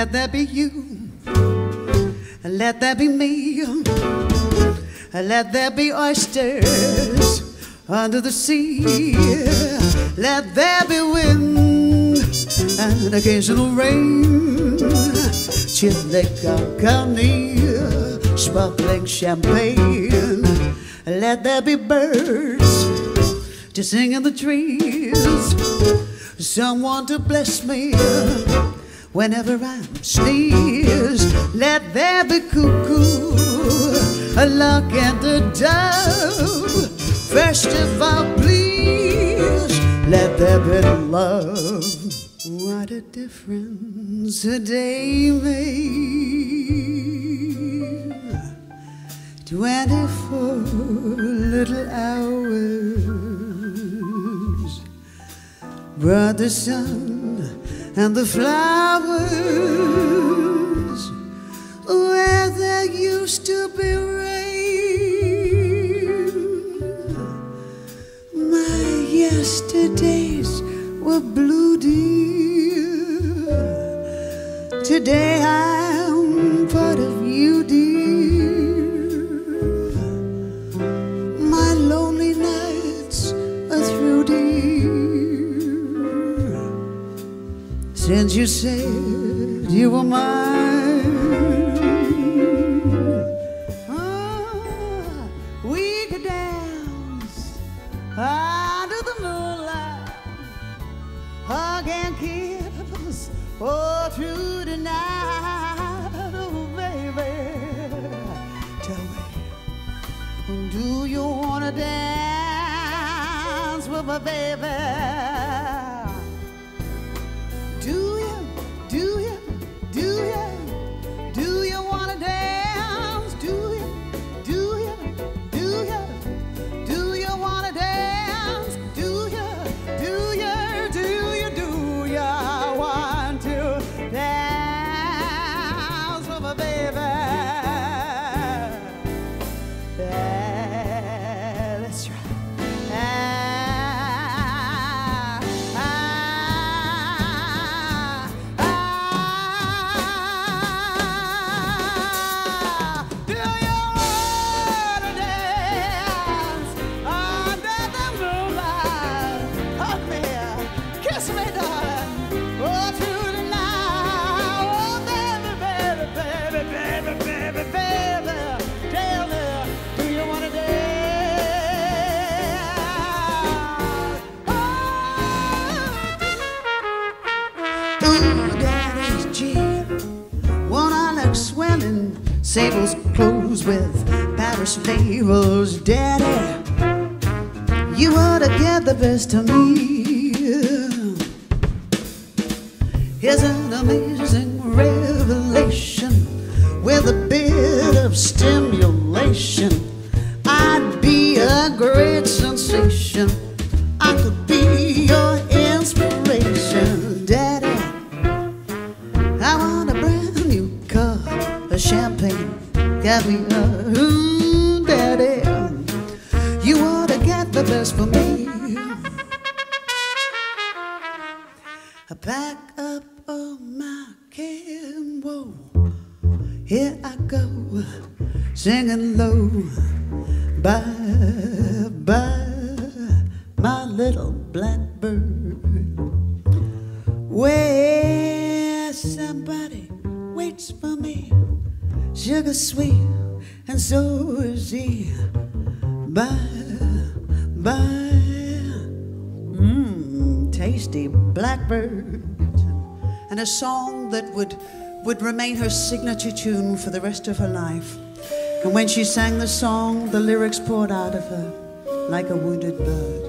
Let that be you. Let that be me. Let there be oysters under the sea. Let there be wind and occasional rain. Company, sparkling champagne. Let there be birds to sing in the trees. Someone to bless me whenever I sneeze. Let there be cuckoo, a lark and a dove. First of all, please. Let there be love. What a difference a day made. Twenty-four little hours brought the sun and the flowers where there used to be rain. My yesterdays were blue, dear. Today I'm part of Since you said you were mine, Paris labels. Daddy, you ought to get the best of me. Here's an amazing revelation with a bit of stimulation. I'd be a great sensation. I could be your inspiration, Daddy. I want a brand new car, a champagne, caviar, up all my can, whoa. Here I go, singing low. Bye, bye, my little blackbird. Where somebody waits for me, sugar sweet, and so is he. Bye, bye, mmm, tasty blackbird, and a song that would would remain her signature tune for the rest of her life. And when she sang the song, the lyrics poured out of her like a wounded bird.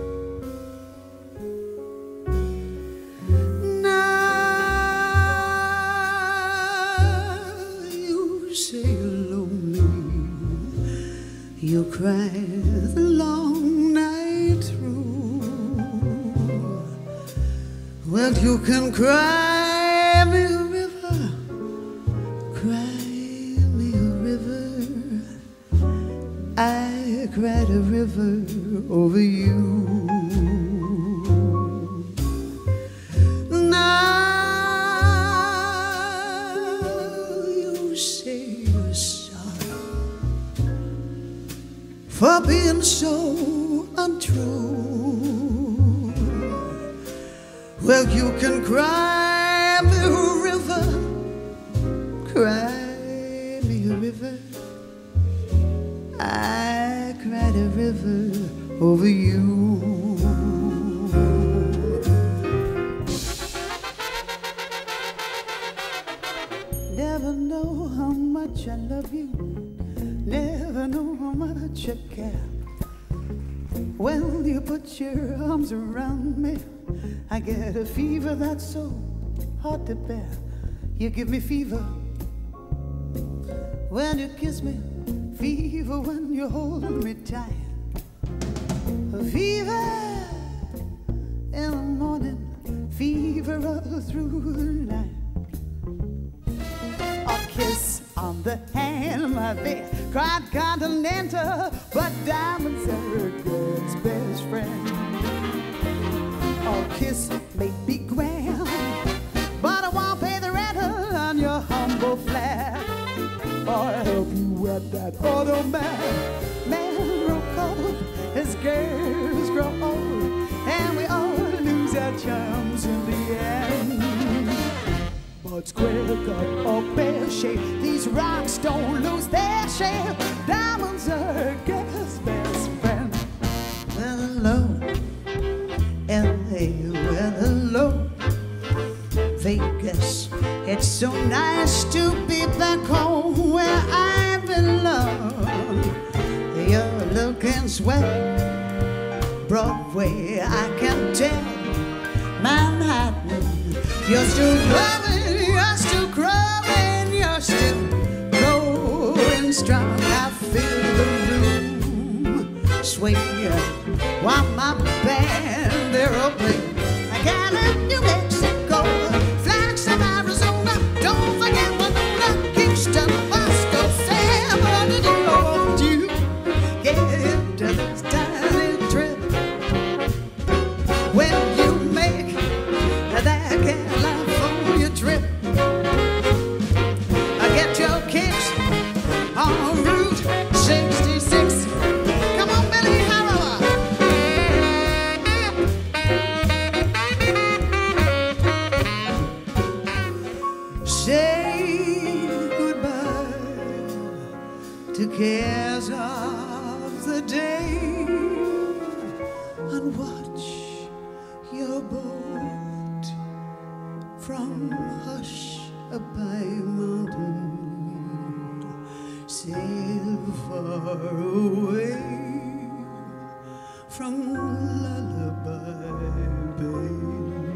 You cry the long night through. Well, you can cry Cry me a river, cry me a river. I cried a river over you. Now you say you're sorry for being so untrue. Well, you can cry. A river over you. Never know how much I love you. Never know how much I care. When you put your arms around me, I get a fever that's so hard to bear. You give me fever when you kiss me, fever when you hold me tight. Fever in the morning, fever all through the night. A kiss on the hand, of my baby, cried continental, but diamonds are a girl's best friend. A kiss that automat. Man grow cold as girls grow old, and we all lose our charms in the end. But square cut or pear shape, these rocks don't lose their shape. Diamonds are a still growing, you're still you're still strong. I feel the room sway while my band they're playing. I got a New from hush by mountain sail far away from lullaby bay.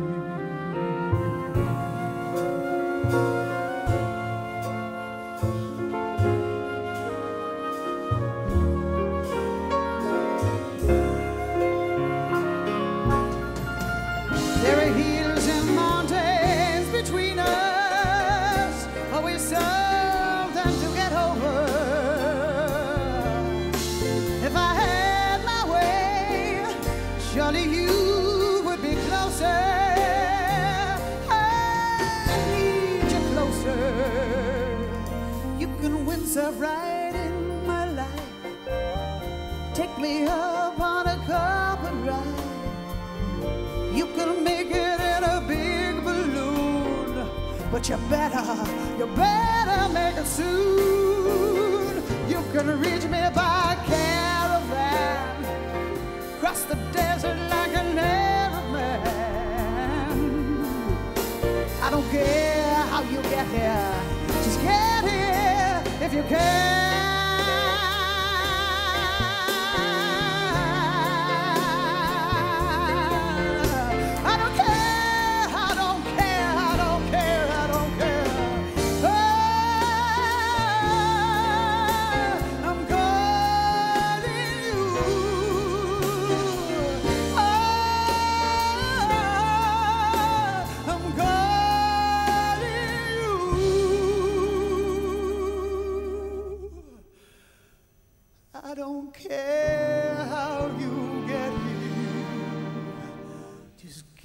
If I had my way, surely you would be closer. I need you closer. You can windsor right in my life. Take me up on a carpet ride. You can make it in a big balloon, but you better, you better make it soon. You can reach me by the desert like an Arab man. I don't care how you get here, just get here if you can.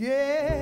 Just